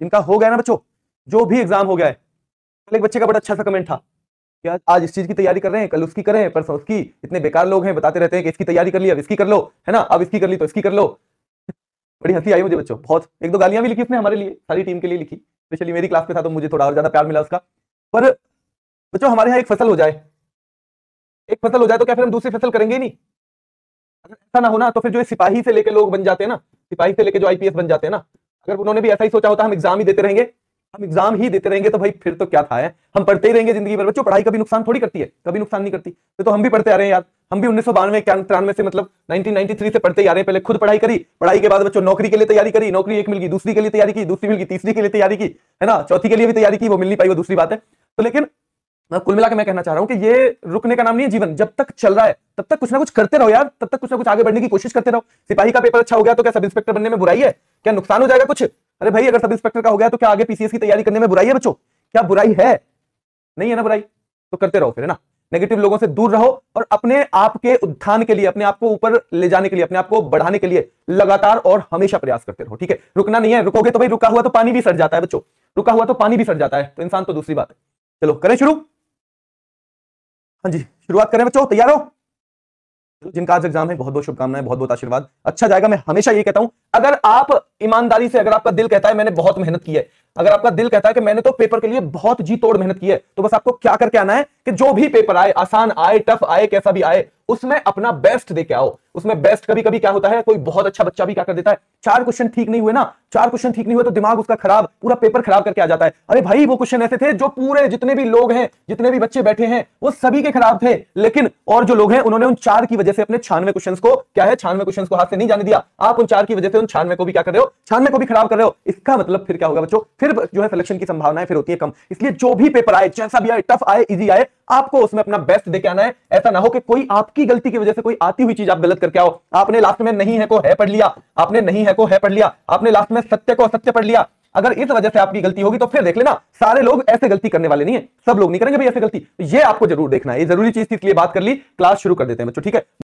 जिनका हो गया ना बच्चों, जो भी एग्ज़ाम हो गया है। एक बच्चे का बड़ा अच्छा सा कमेंट था कि आज इस चीज़ की तैयारी कर रहे हैं, कल उसकी करें परसों उसकी इतने बेकार लोग हैं, बताते रहते हैं कि इसकी तैयारी कर ली, अब इसकी कर लो, है ना? अब इसकी कर ली तो इसकी कर लो। बड़ी हँसी आई मुझे बच्चों, बहुत। एक दो गालियाँ भी लिखी उसने हमारे लिए, सारी टीम के लिए लिखी। स्पेशली मेरी क्लास में था तो मुझे थोड़ा और ज़्यादा प्यार मिला उसका। पर बच्चों, हमारे यहाँ एक फ़सल हो जाए। एक फ़सल हो जाए तो क्या फिर हम दूसरी फ़सल करेंगे नहीं? अगर ऐसा ना होना तो फिर जो सिपाही से लेके लोग बन जाते हैं ना, सिपाही से लेके जो आईपीएस बन जाते हैं ना अगर उन्होंने भी ऐसा ही सोचा होता हम एग्ज़ाम ही देते रहेंगे। हम एग्ज़ाम ही देते रहेंगे तो भाई फिर तो क्या था है? हम पढ़ते ही रहेंगे ज़िंदगी भर। बच्चों पढ़ाई कभी नुकसान थोड़ी करती है। कभी नुकसान नहीं करती। तो, तो हम भी पढ़ते आ रहे हैं यार। हम भी उन्नीस सौ बानवे तिरानवे से मतलब 1993 से पढ़ते आ रहे हैं। पहले खुद पढ़ाई करी। पढ़ाई के बाद बच्चों नौकरी के लिए तैयारी करी। नौकरी एक मिल गई दूसरी के लिए तैयारी की दूसरी मिल गई तीसरी के लिए तैयारी की। है ना? चौथी के लिए भी तैयारी की वो मिल नहीं पाई वो दूसरी बात है। तो लेकिन कुल मिला मैं कहना चाह रहा हूँ कि ये रुकने का नाम नहीं है जीवन। जब तक चल रहा है, तब तक कुछ ना कुछ करते रहो यार, तब तक कुछ ना कुछ आगे बढ़ने की कोशिश करते रहो। सिपाही का पेपर अच्छा हो गया तो क्या सब इंस्पेक्टर बनने में बुराई है? क्या नुकसान हो जाएगा कुछ? अरे भाई, अगर सब इंस्पेक्टर का हो गया तो क्या आगे पीसीएस की तैयारी करने में बुराई है बच्चों? क्या बुराई है? नहीं है ना बुराई? तो करते रहो फिर, है ना? नेगेटिव लोगों से दूर रहो और अपने आप के उत्थान के लिए, अपने आप को ऊपर ले जाने के लिए, अपने आप को बढ़ाने के लिए लगातार और हमेशा प्रयास करते रहो, ठीक है? रुकना नहीं है। रुकोगे तो भाई, रुका हुआ तो पानी भी सड़ जाता है बच्चों। रुका हुआ तो पानी भी सड़ जाता है। तो इंसान तो दूसरी बात है। चलो, करें शुरू। हाँ जी, शुरुआत करें बच्चों, तैयार हो? जिनका आज एग्ज़ाम है, बहुत बहुत शुभकामनाएँ, बहुत बहुत आशीर्वाद। अच्छा जाएगा, मैं हमेशा ये कहता हूँ, अगर आप ईमानदारी से, अगर आपका दिल कहता है, मैंने बहुत मेहनत की है, अगर आपका दिल कहता है कि मैंने तो पेपर के लिए बहुत जी तोड़ मेहनत की है तो बस आपको क्या करके आना है कि जो भी पेपर आए, आसान आए, टफ आए, कैसा भी आए, उसमें अपना बेस्ट देके आओ। उसमें बेस्ट कभी कभी क्या होता है, कोई बहुत अच्छा बच्चा भी क्या कर देता है, चार क्वेश्चन ठीक नहीं हुए ना चार क्वेश्चन ठीक नहीं हुए तो दिमाग उसका खराब, पूरा पेपर खराब करके आ जाता है। अरे भाई, वो क्वेश्चन ऐसे थे जो पूरे जितने भी लोग हैं, जितने भी बच्चे बैठे हैं, वो सभी के खराब थे। लेकिन और जो लोग हैं, उन्होंने उन चार की वजह से अपने छानवे क्वेश्चन को, क्या है छानवे क्वेश्चन को हाथ से नहीं जाने दिया? आप उन चार की वजह से उन छानवे को भी क्या कर रहे हो? छानवे को भी खराब कर रहे हो। इसका मतलब फिर क्या होगा बच्चों? फिर जो है सिलेक्शन की संभावनाएँ फिर होती है कम। इसलिए जो भी पेपर आए, जैसा भी आए टफ आए इजी आए आपको उसमें अपना बेस्ट देके आना है। ऐसा ना हो कि कोई आपकी गलती की वजह से कोई आती हुई चीज़ आप गलत करके आओ। आपने लास्ट में नहीं है को है पढ़ लिया। आपने नहीं है को है पढ़ लिया। आपने लास्ट में सत्य को असत्य पढ़ लिया। अगर इस वजह से आपकी गलती होगी तो फिर देख लेना, सारे लोग ऐसे गलती करने वाले नहीं है। सब लोग नहीं करेंगे भाई ऐसे गलती। ये आपको ज़रूर देखना है। ये ज़रूरी चीज़ थी, इसलिए बात कर ली। क्लास शुरू कर देते हैं बच्चों, ठीक है?